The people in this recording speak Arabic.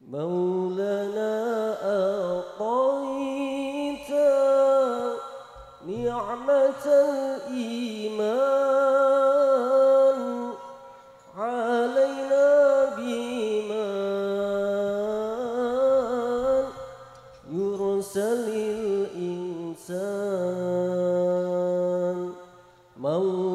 مولانا أعطيت نعمة الإيمان. علينا بإيمان. يرسل الإنسان. مولانا